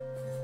you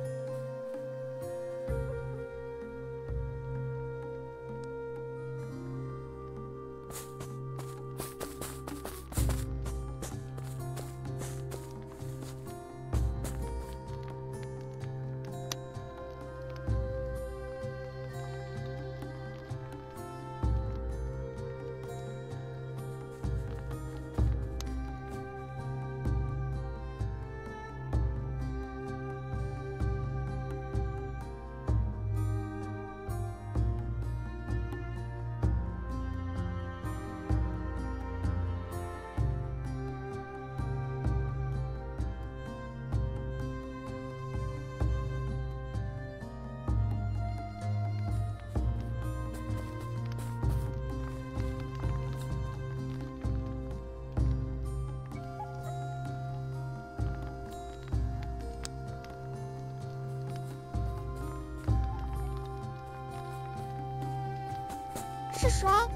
是谁？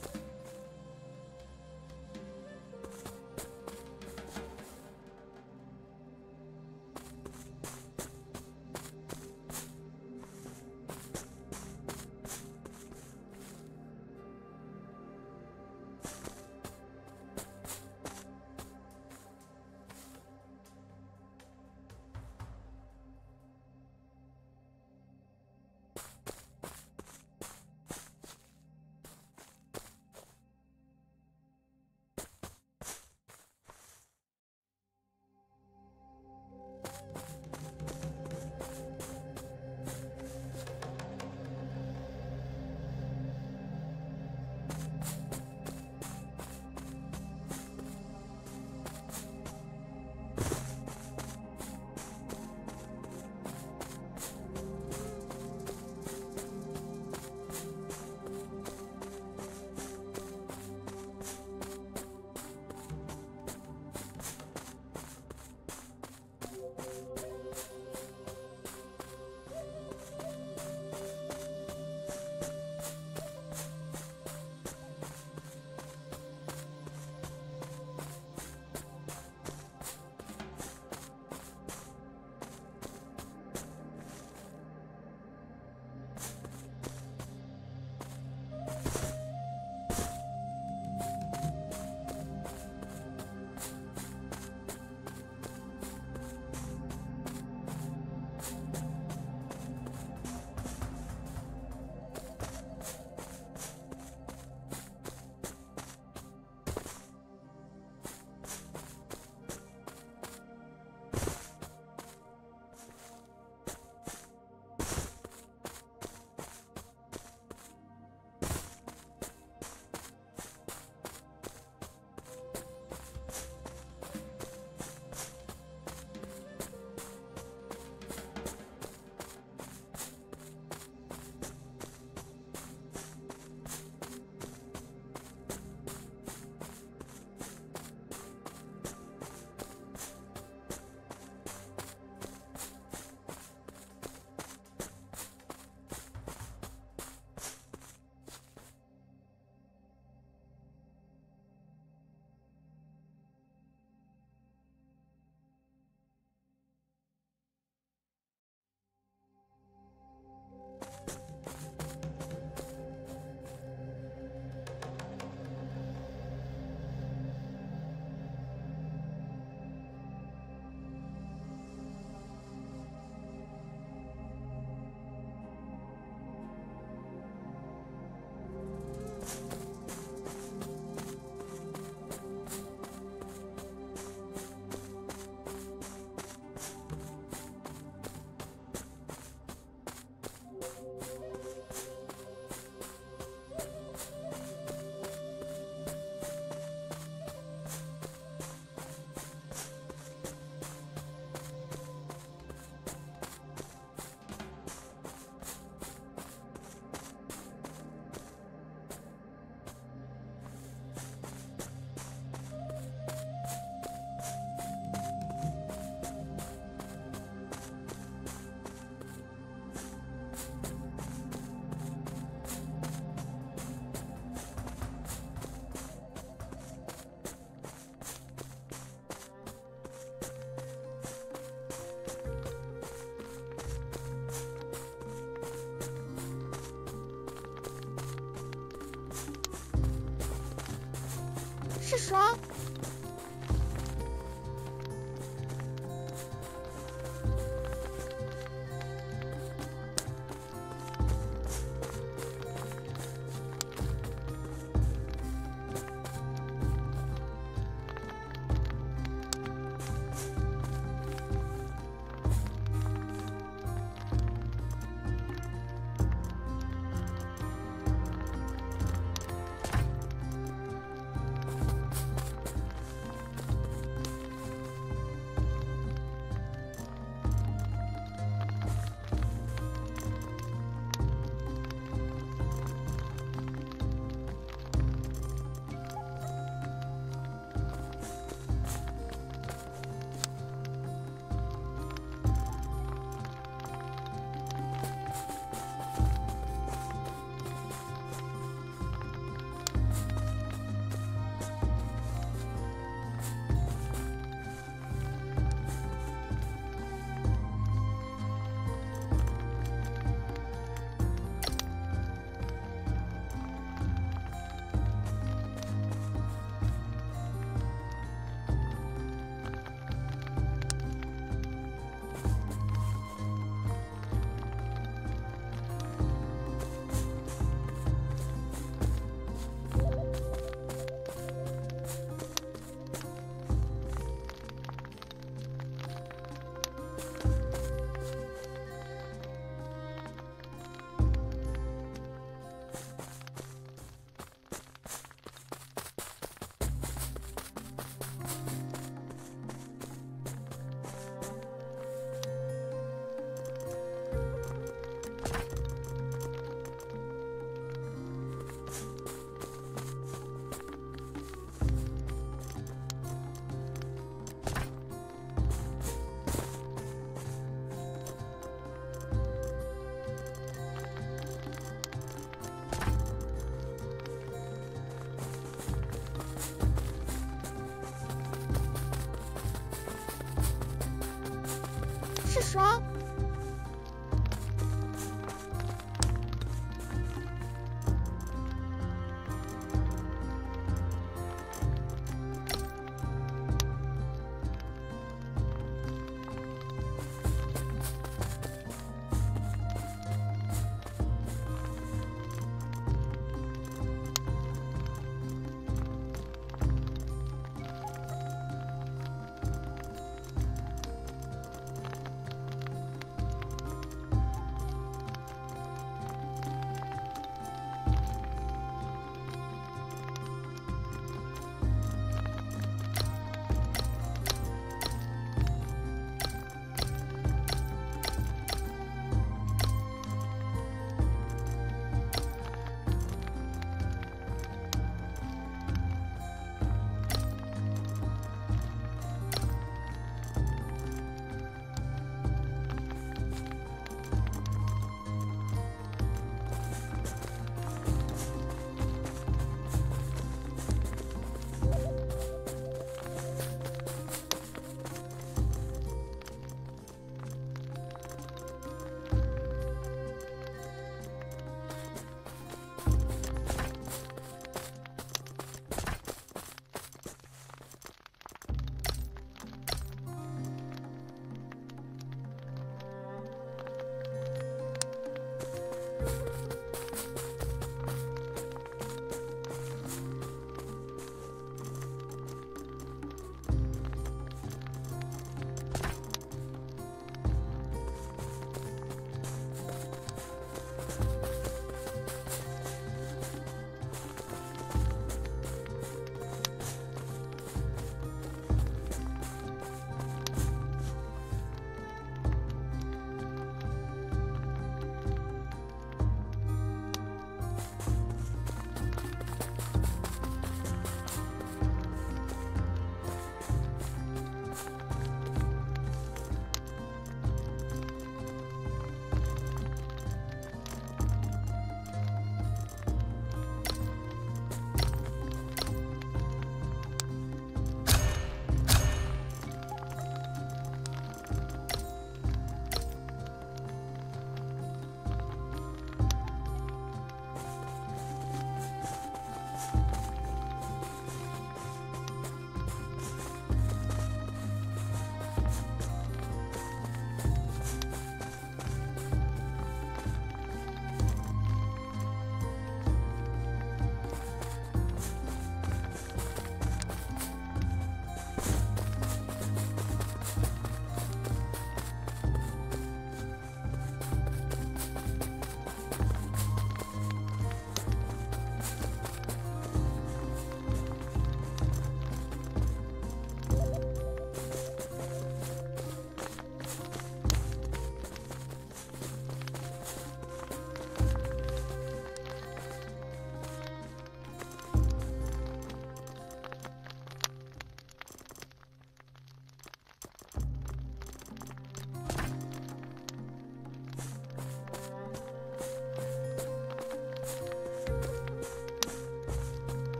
是谁。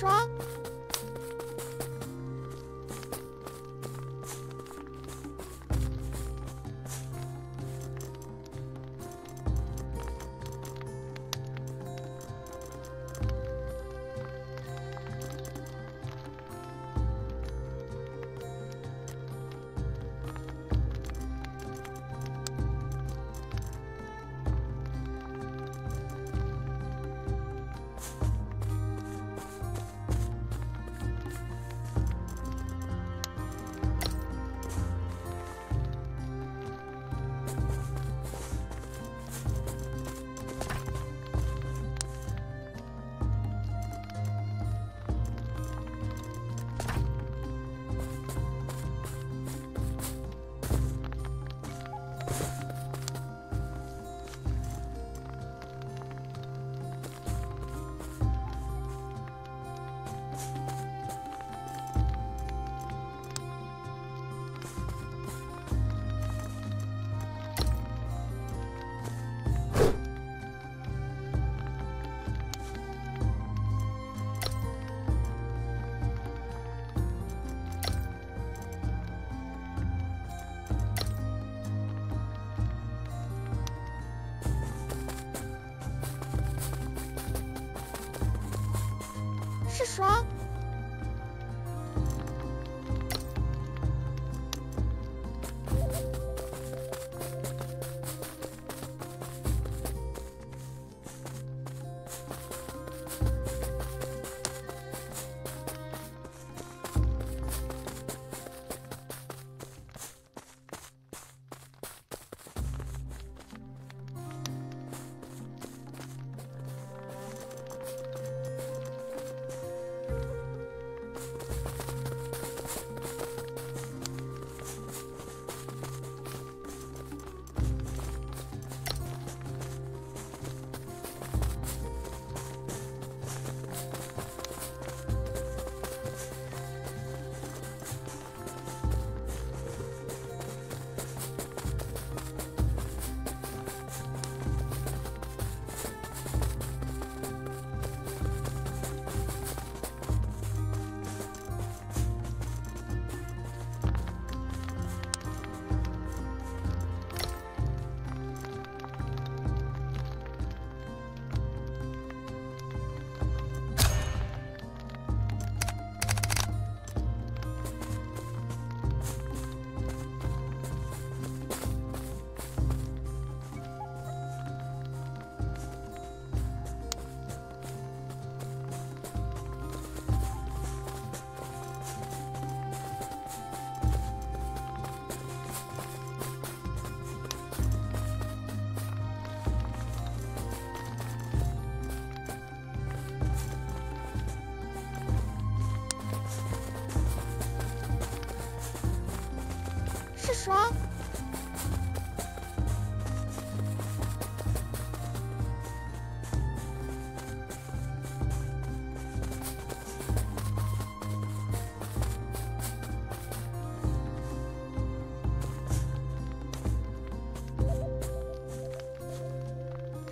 strong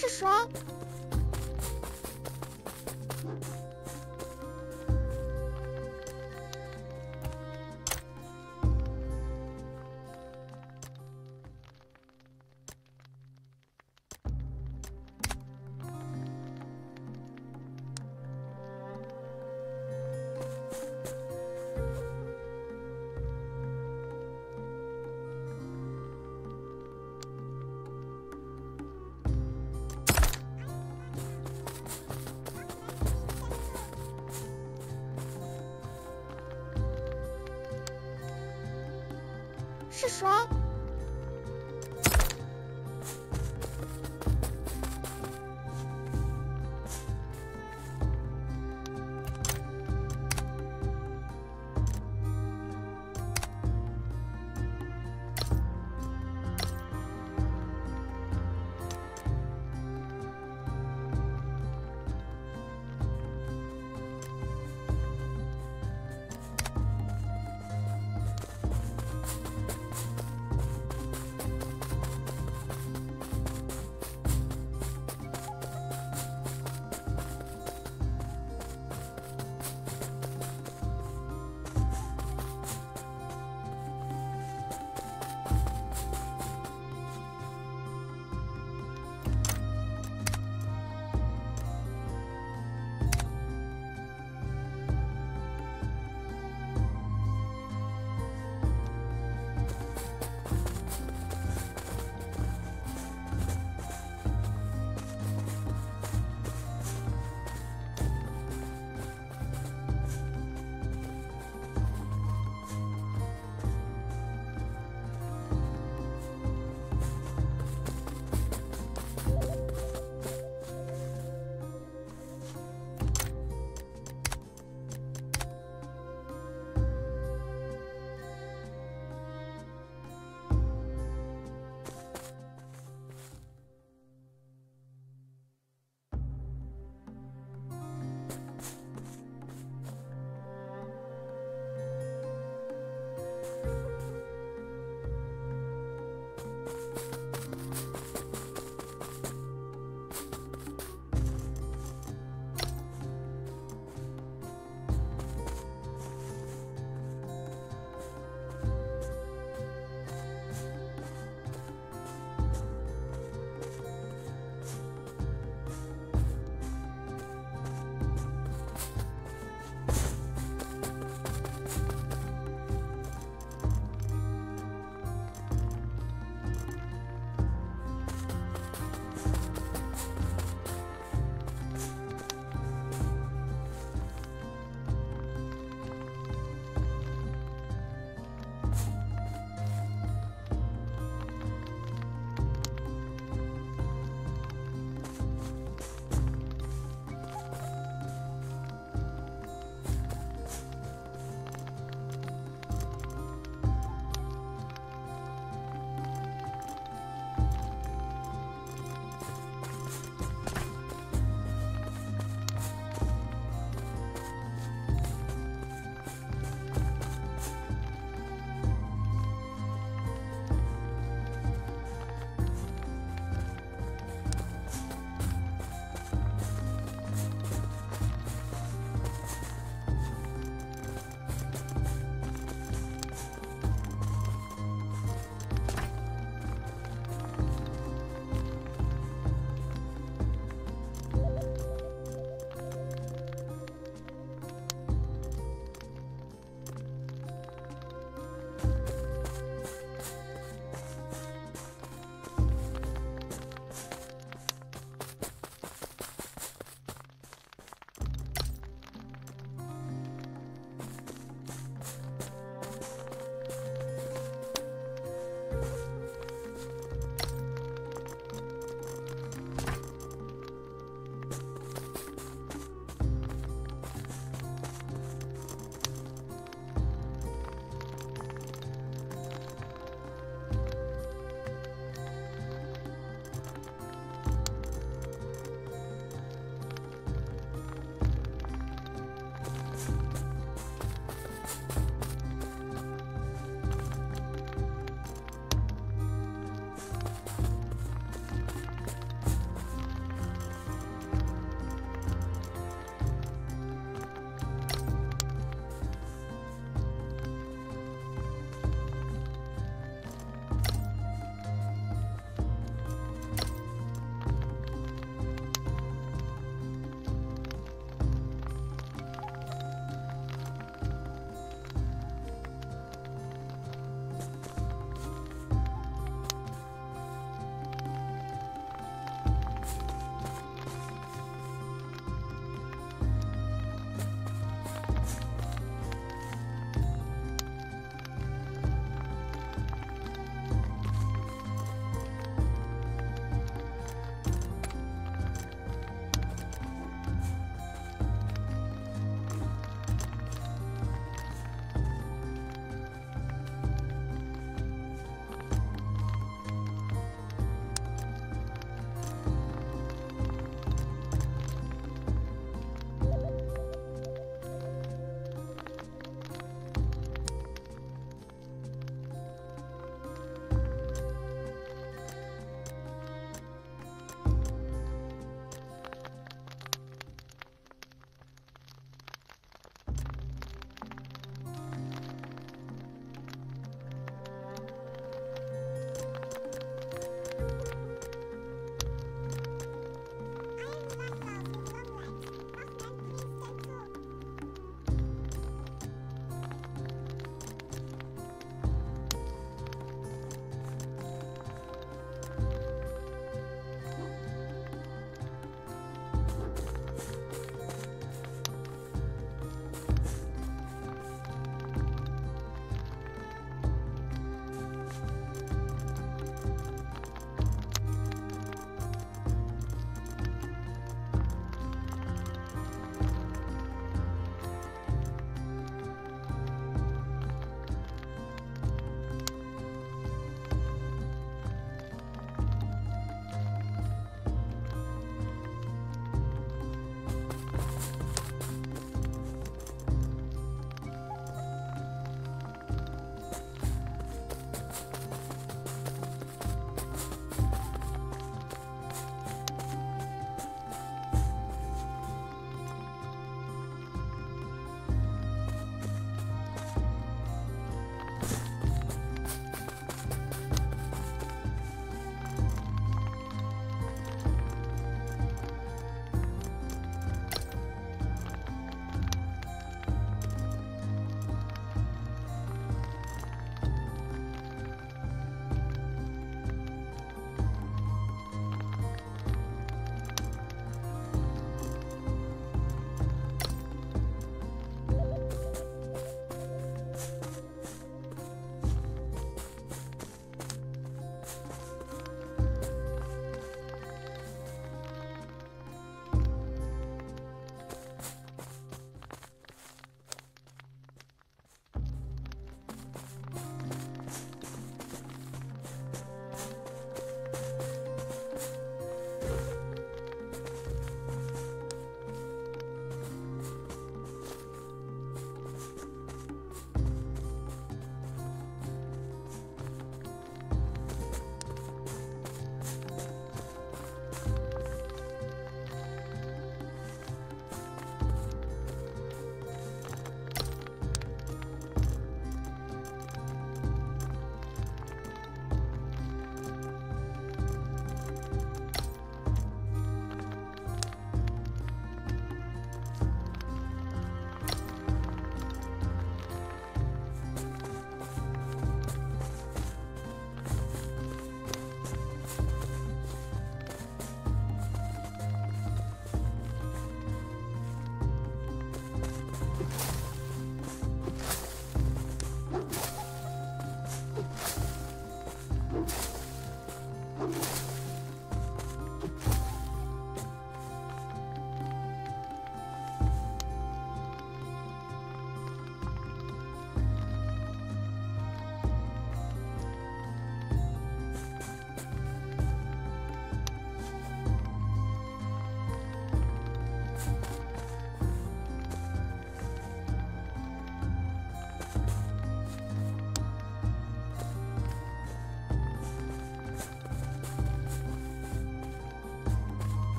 是谁。是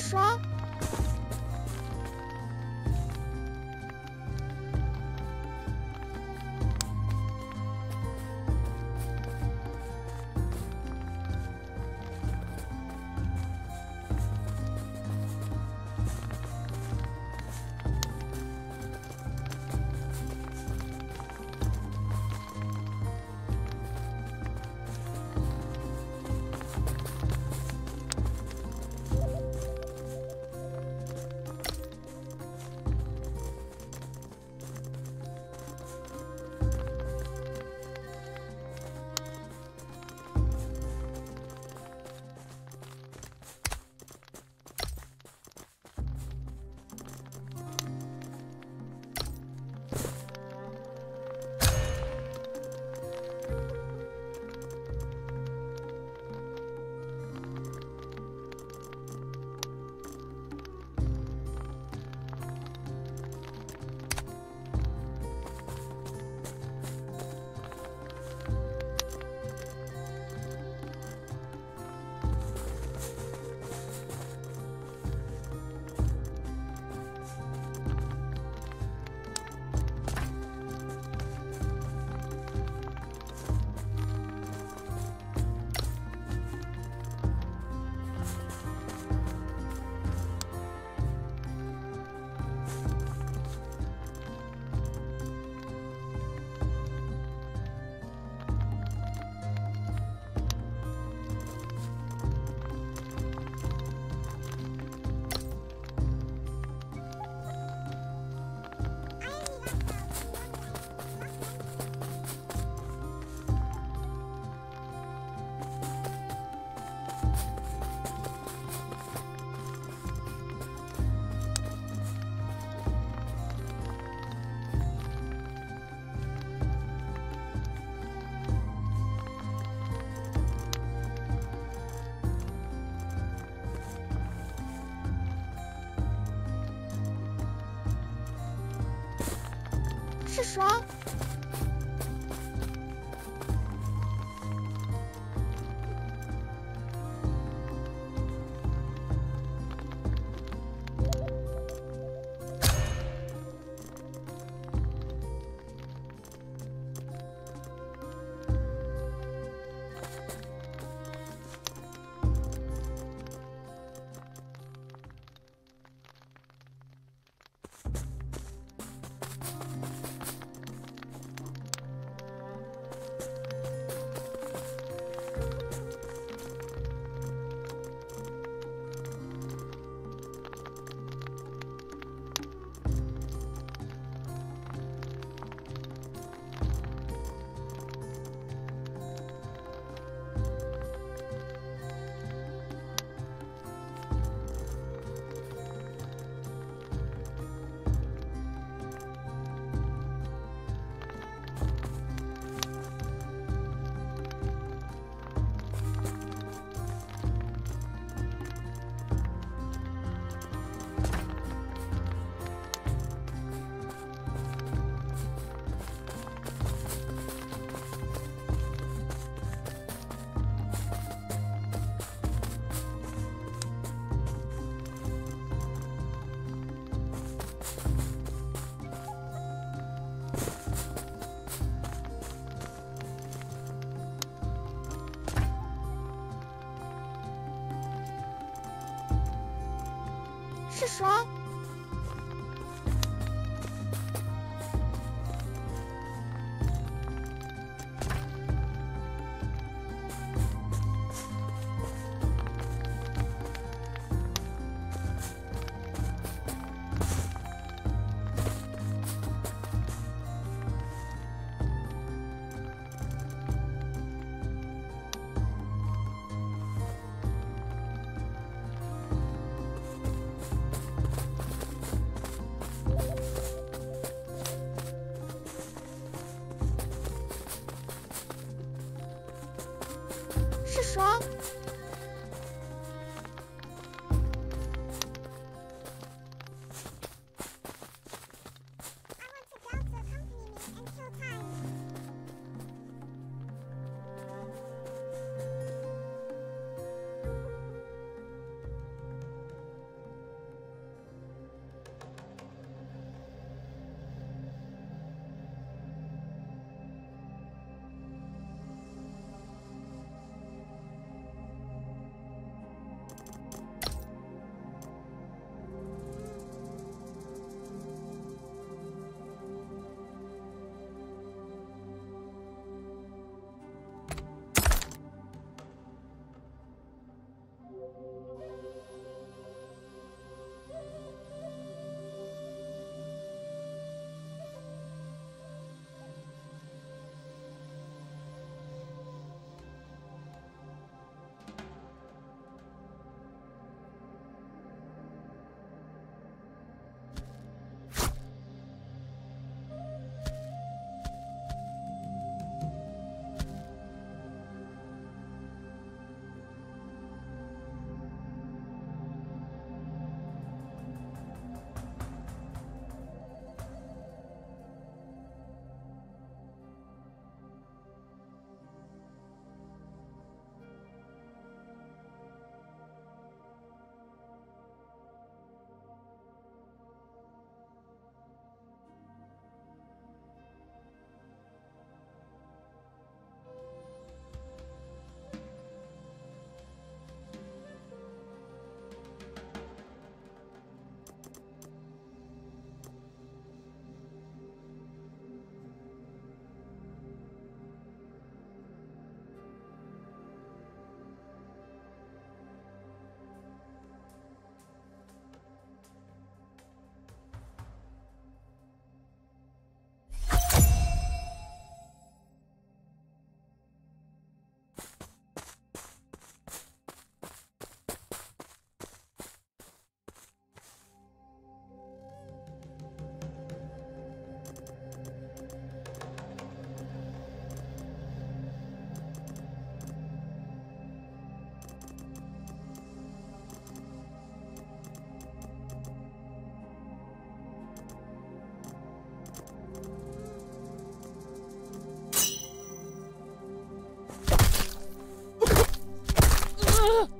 是说。Schwab? Ah!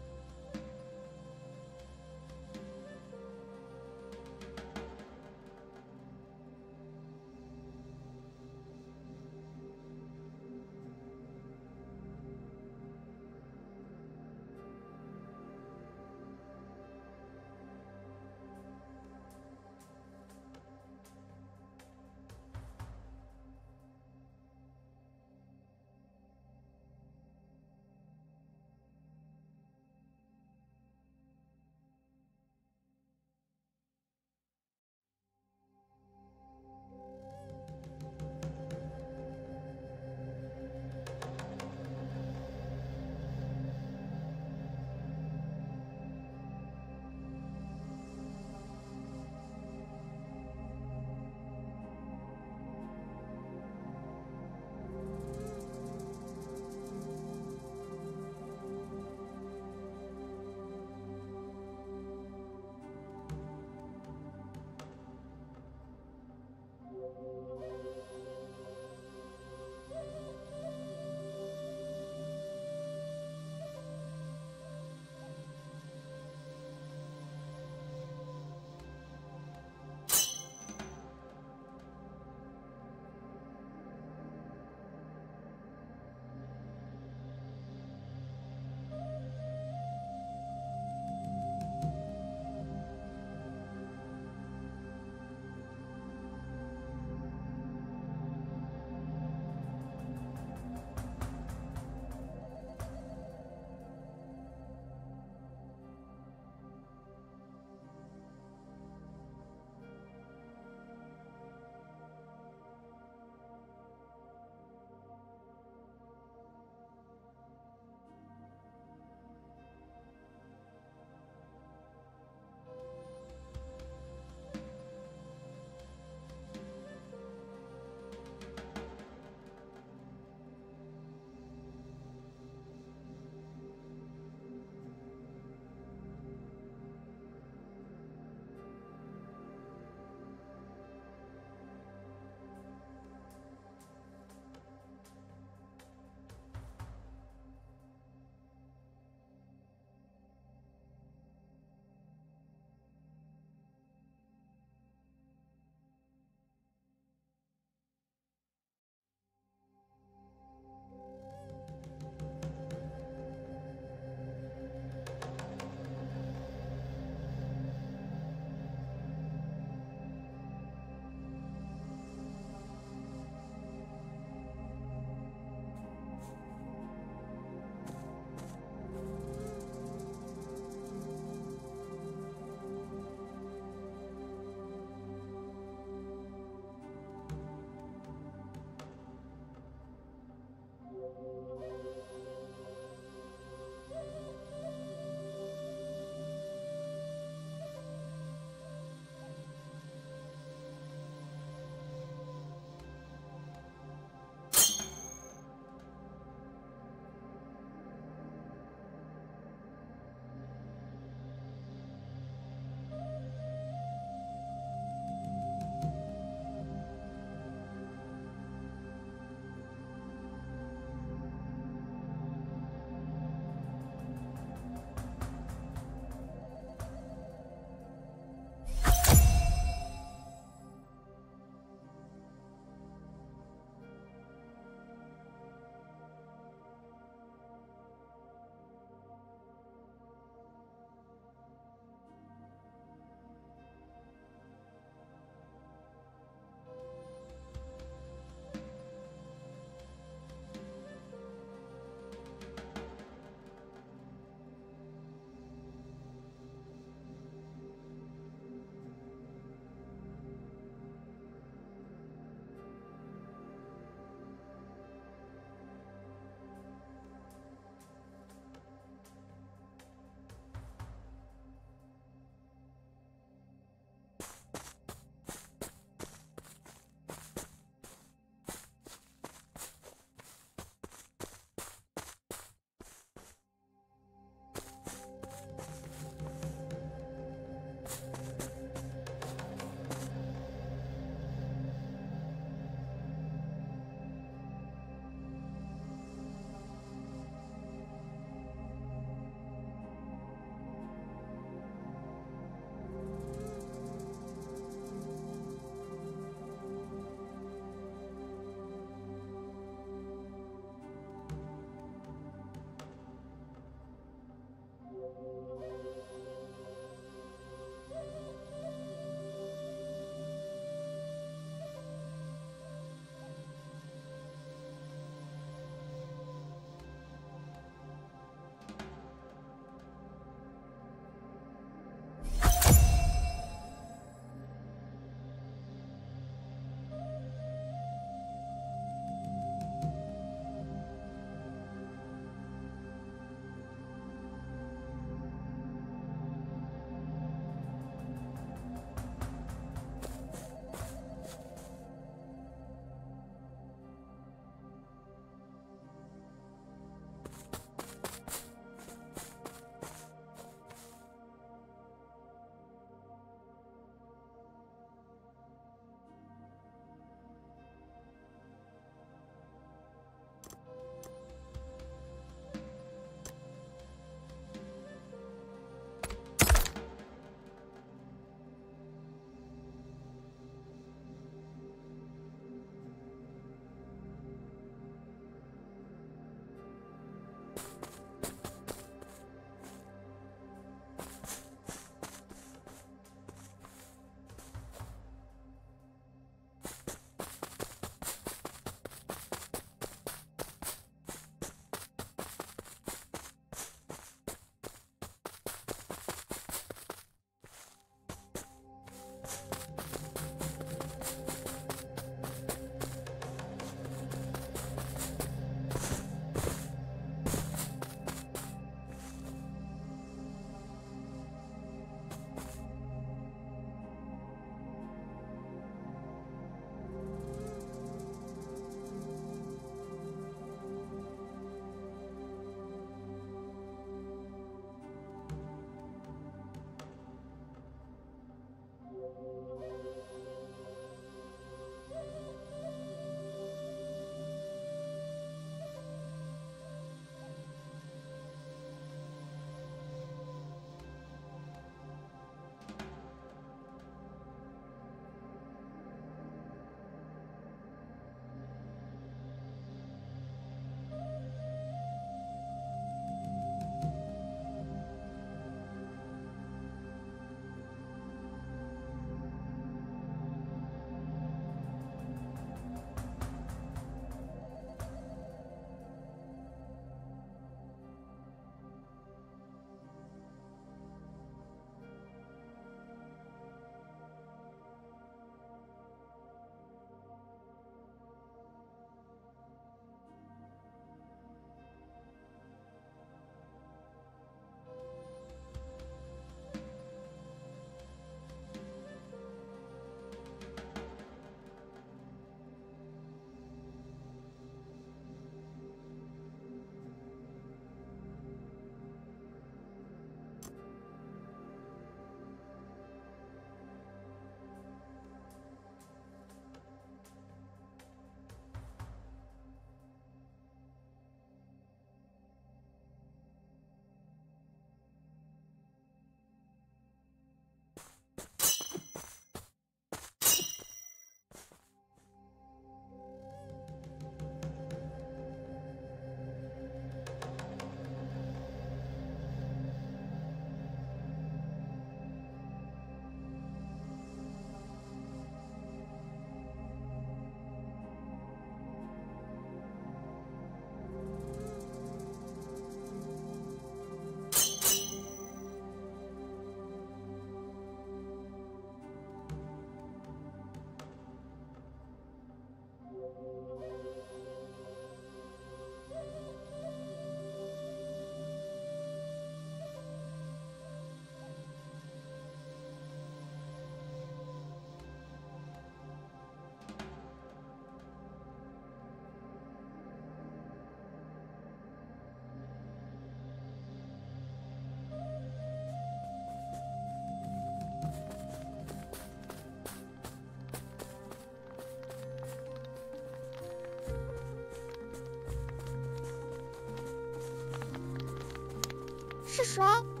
是谁？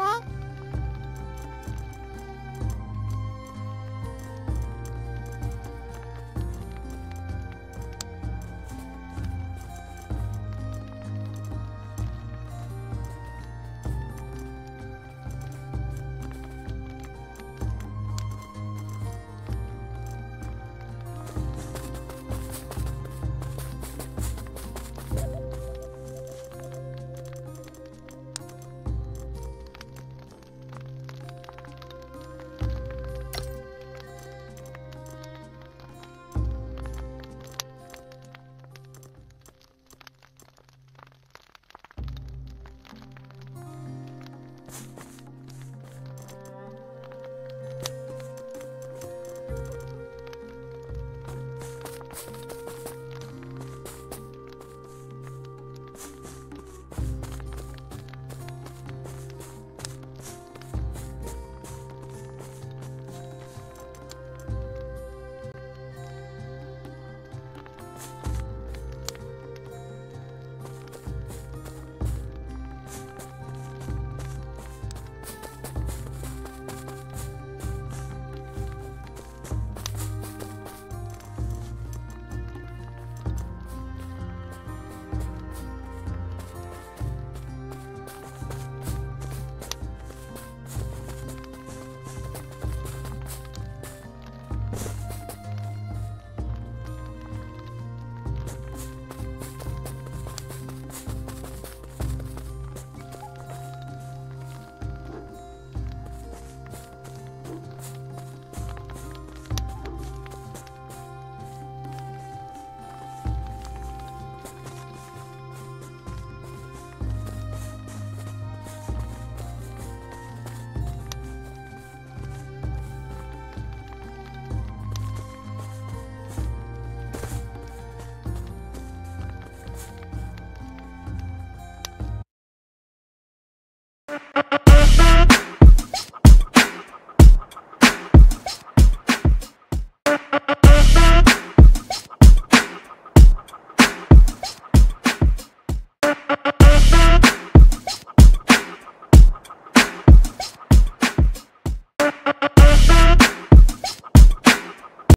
try?